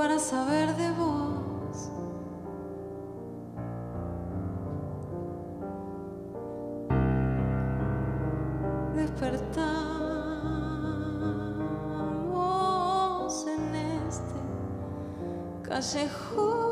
para saber de vos. Despertamos en este callejón.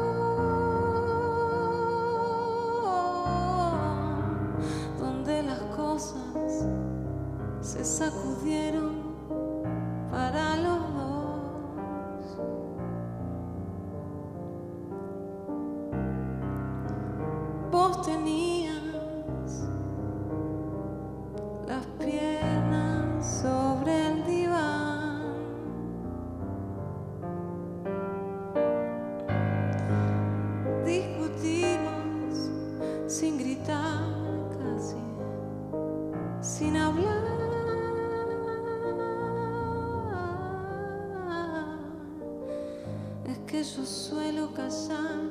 Que yo suelo callar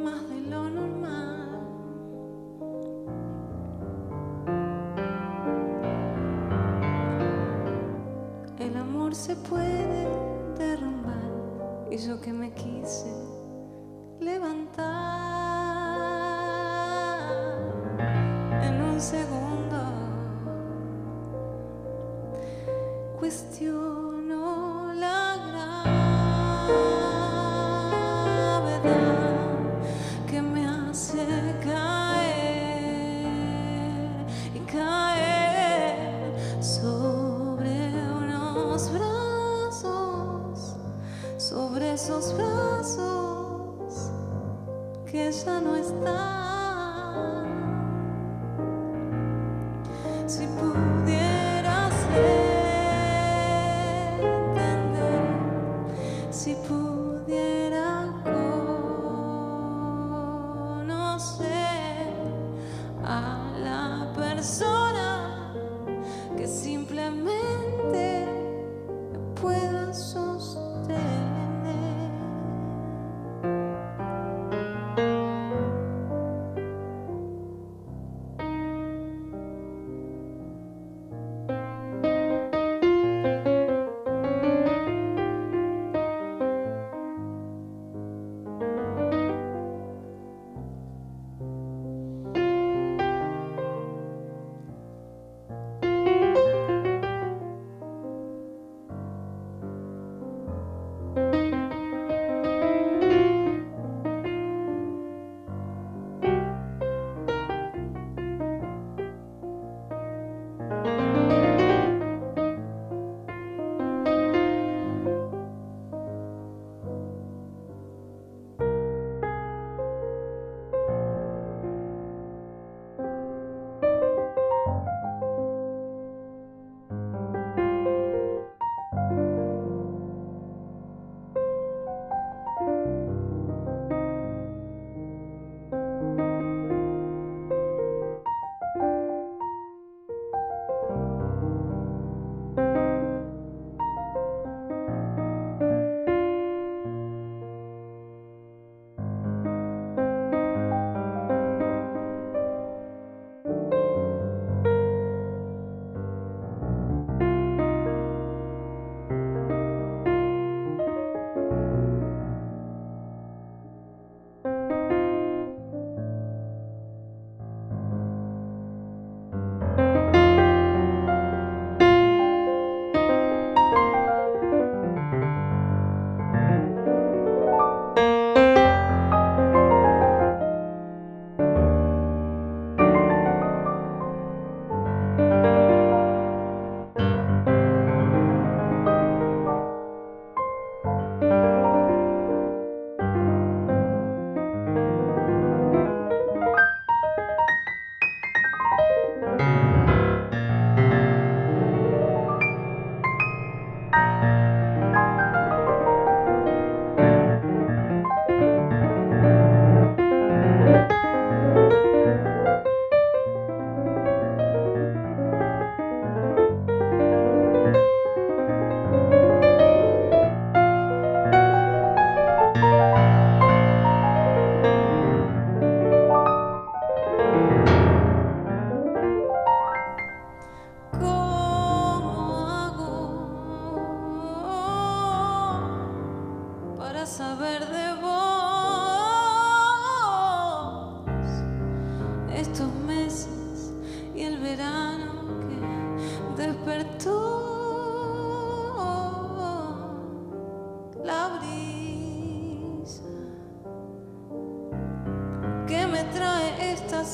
más de lo normal. El amor se puede derrumbar y yo que me quise levantar en un segundo. Cuestiono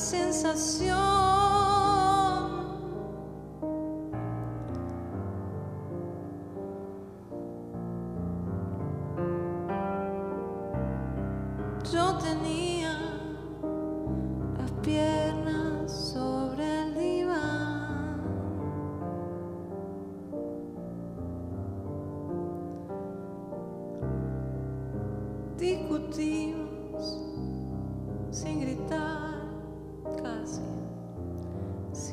sensación. Yo tenía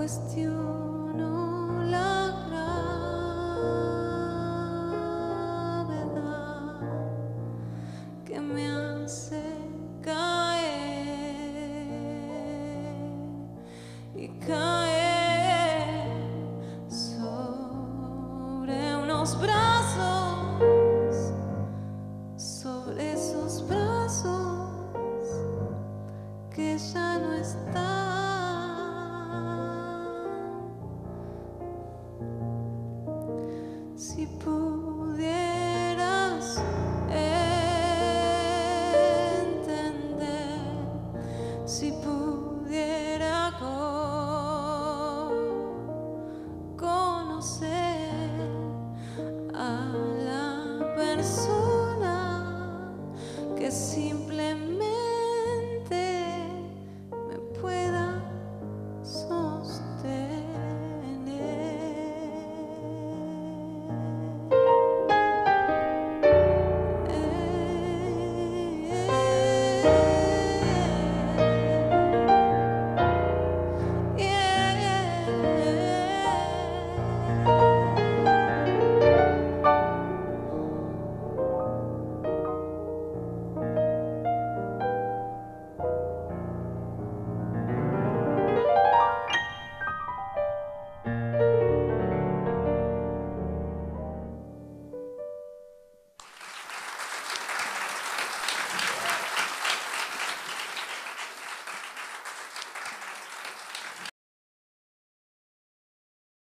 questione. se por